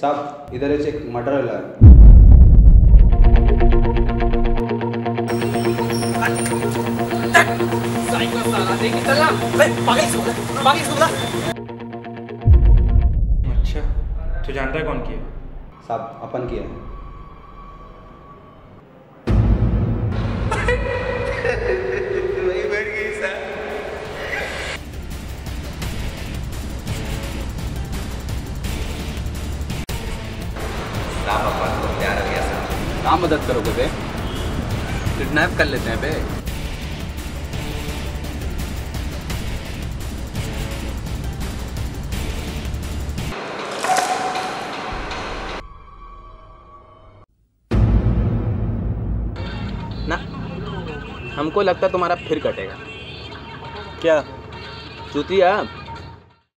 साहब इधर एक मर्डर वाला है। अच्छा तो जानता है कौन किया? साहब अपन किया है। कहाँ मदद करोगे बे? किडनैप कर लेते हैं बे। ना, हमको लगता तुम्हारा फिर कटेगा। क्या? चूतिया